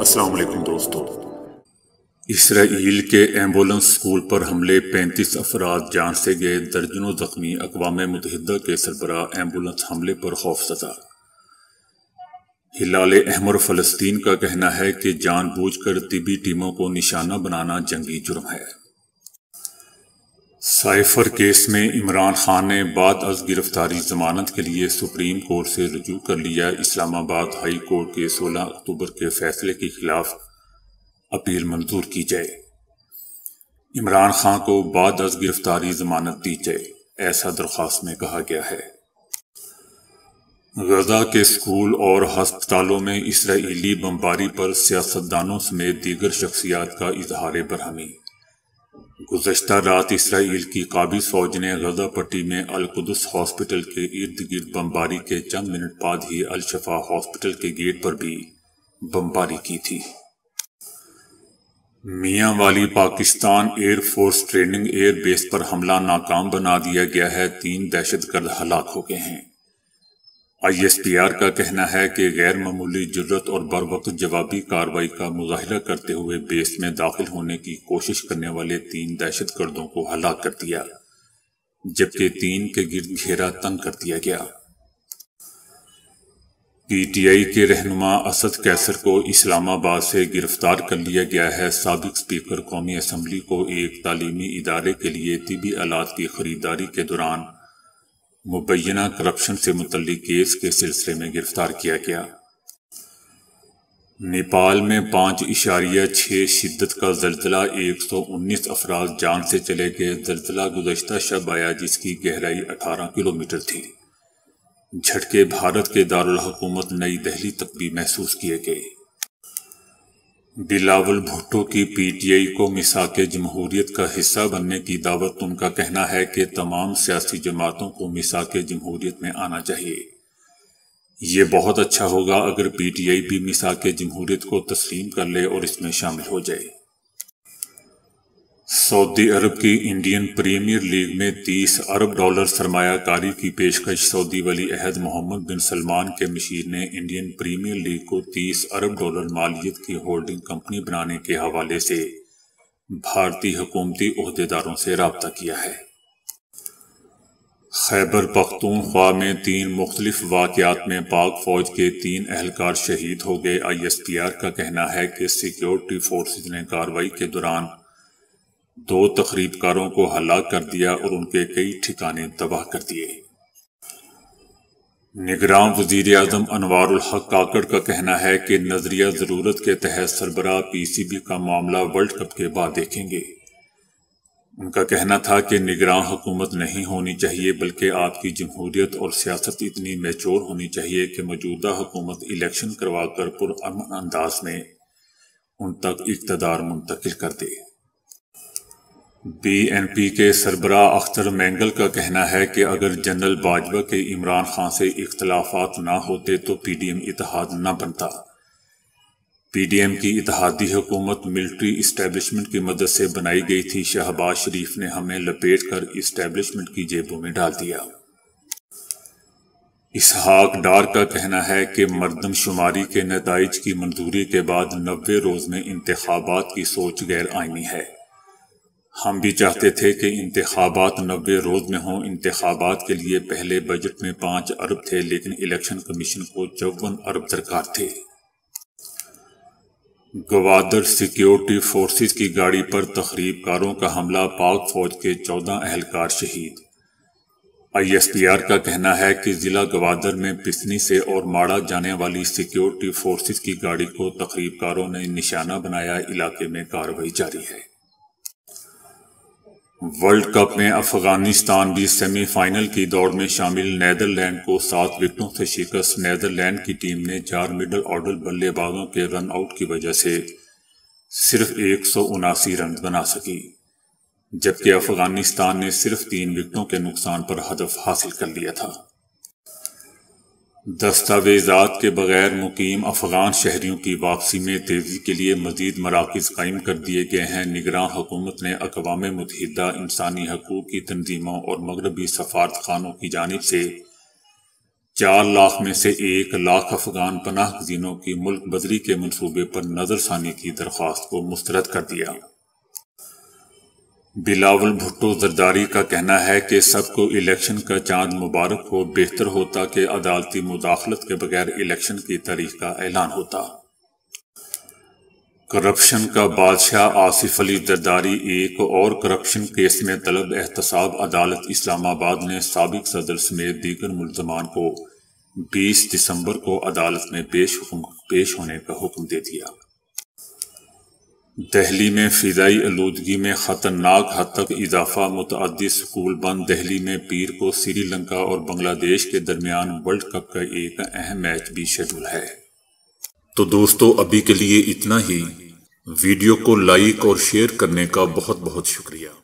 अस्सलाम दोस्तों। इसराइल के एंबुलेंस स्कूल पर हमले 35 अफराद जान से गए दर्जनों जख्मी अकवाम मुतहदा के सरबरा एंबुलेंस हमले पर खौफसदा हिलाल अहमर फ़लस्तीन का कहना है कि जानबूझकर तिबी टीमों को निशाना बनाना जंगी जुर्म है। साइफर केस में इमरान खान ने बाद अज गिरफ्तारी जमानत के लिए सुप्रीम कोर्ट से रजू कर लिया इस्लामाबाद हाई कोर्ट के 16 अक्टूबर के फैसले के खिलाफ अपील मंजूर की जाए। इमरान खान को बाद अज गिरफ्तारी जमानत दी जाए, ऐसा दरख्वास्त में कहा गया है। गजा के स्कूल और हस्पतालों में इसराइली बमबारी पर सियासतदानों समेत दीगर शख्सियात का इजहार बरहमी। गुजशत रात इसराइल की काबिज फौज ने गजा पट्टी में अलकुदस हॉस्पिटल के इर्द गिर्द बमबारी के चंद मिनट बाद ही अलशफा हॉस्पिटल के गेट पर भी बमबारी की थी। Mianwali Pakistan air force training air base पर हमला नाकाम बना दिया गया है। तीन दहशतगर्द हलाक हो गए हैं। आईएसपीआर का कहना है कि गैर मामूली ज़रूरत और बर वक्त जवाबी कार्रवाई का मुजाहरा करते हुए बेस में दाखिल होने की कोशिश करने वाले तीन दहशत गर्दों को हलाक कर दिया, जबकि तीन के गिर्द घेरा तंग कर दिया गया। पीटीआई के रहनुमा असद कैसर को इस्लामाबाद से गिरफ़्तार कर लिया गया है। सबक स्पीकर कौमी असम्बली को एक तालीमी इदारे के लिए तिबी आलात की खरीदारी के दौरान मुबैना करप्शन से मुतल केस के सिलसिले में गिरफ़्तार किया गया। नेपाल में पाँच इशारिया छः शिद्दत का जल्जला, एक सौ उन्नीस अफराज जान से चले गए जल्जला गुजशत शब आया जिसकी गहराई अठारह किलोमीटर थी। झटके भारत के दारुल हुकूमत नई दहली तक भी महसूस किए गए। बिलावल भुट्टो की पीटीआई को मिसाक जमहूरियत का हिस्सा बनने की दावत, उनका कहना है कि तमाम सियासी जमातों को मिसाक जमहूरियत में आना चाहिए। ये बहुत अच्छा होगा अगर पीटीआई भी मिसाक जमहूरियत को तस्लीम कर ले और इसमें शामिल हो जाए। सऊदी अरब की इंडियन प्रीमियर लीग में 30 अरब डॉलर सरमाकारी की पेशकश सऊदी वली अहद मोहम्मद बिन सलमान के मशीर ने इंडियन प्रीमियर लीग को 30 अरब डॉलर मालियत की होल्डिंग कंपनी बनाने के हवाले से भारतीय हुकूमती अहदेदारों से रबता किया है। खैबर पख्तूनख्वा में तीन मुख्तलिफ़ वाकयात में पाक फौज के तीन अहलकार शहीद हो गए। आई एस पी आर का कहना है कि सिक्योरिटी फोर्स ने कार्रवाई के दौरान दो तकरीबकारों को हलाक कर दिया और उनके कई ठिकाने तबाह कर दिए। निगरान वज़ीर अजम अनवारुल हक काकड़ का कहना है कि नज़रिया ज़रूरत के तहत सरबराह पीसीबी का मामला वर्ल्ड कप के बाद देखेंगे। उनका कहना था कि निगरान हुकूमत नहीं होनी चाहिए, बल्कि आपकी जमहूरियत और सियासत इतनी मेचोर होनी चाहिए कि मौजूदा हुकूमत इलेक्शन करवाकर पुरअमन अंदाज में उन तक इकतदार मुंतकिल कर दे। बीएनपी के सरबरा अख्तर मैंगल का कहना है कि अगर जनरल बाजवा के इमरान खान से इख्तलाफात ना होते तो पी पीडीएम इतिहाद न बनता। पी पीडीएम की इतिहादी हुकूमत मिलिट्री इस्टेब्लिशमेंट की मदद से बनाई गई थी। शहबाज शरीफ ने हमें लपेट कर इस्टेब्लिशमेंट की जेबों में डाल दिया। इसहाक डार का कहना है कि मरदमशुमारी के नतज की मंजूरी के बाद नब्बे रोज में इंतबात की सोच गैर आइनी है। हम भी चाहते थे कि इंतबात नब्बे रोज में हों। इंतबात के लिए पहले बजट में पाँच अरब थे, लेकिन इलेक्शन कमीशन को चौवन अरब दरकार थे। गवादर सिक्योरिटी फोर्सेस की गाड़ी पर तकरीबकारों का हमला, पाक फौज के चौदह अहलकार शहीद। आईएसपीआर का कहना है कि जिला गवादर में पिसनी से और माड़ा जाने वाली सिक्योरिटी फोर्सेस की गाड़ी को तकरीबकारों ने निशाना बनाया। इलाके में कार्रवाई जारी है। वर्ल्ड कप में अफ़गानिस्तान भी सेमीफाइनल की दौड़ में शामिल। नैदरलैंड को सात विकेटों से शिकस्त। नैदरलैंड की टीम ने चार मिडल ऑर्डर बल्लेबाजों के रन आउट की वजह से सिर्फ़ एक सौ उनासी रन बना सकी, जबकि अफ़गानिस्तान ने सिर्फ़ तीन विकेटों के नुकसान पर हदफ हासिल कर लिया था। दस्तावेजात के बगैर मुकीम अफगान शहरियों की वापसी में तेज़ी के लिए मजीद मराकज कायम कर दिए गए हैं। निगरान हुकूमत ने अकवा मुतहदा इंसानी हकूक की तनजीमों और मगरबी सफारत खानों की जानब से चार लाख में से एक लाख अफगान पनाह गजीनों की मुल्क बदरी के मनसूबे पर नजरसानी की दरख्वास्त को मुस्तरद कर दिया। बिलावल भुट्टो जरदारी का कहना है कि सबको इलेक्शन का चाँद मुबारक हो, बेहतर होता कि अदालती मुदाखलत के बगैर इलेक्शन की तारीख का ऐलान होता। करप्शन का बादशाह आसिफ अली जरदारी एक और करप्शन केस में तलब एहतसाब अदालत इस्लामाबाद ने सबक सदर समेत दीगर मुलजमान को 20 दिसंबर को अदालत में पेश पेश होने का हुक्म दे दिया। दहली में फिजाई आलूदगी में खतरनाक हद तक इजाफा मुतद स्कूल बंद। दहली में पीर को श्रीलंका और बांग्लादेश के दरमियान वर्ल्ड कप का एक अहम मैच भी शेड्यूल है। तो दोस्तों, अभी के लिए इतना ही। वीडियो को लाइक और शेयर करने का बहुत बहुत शुक्रिया।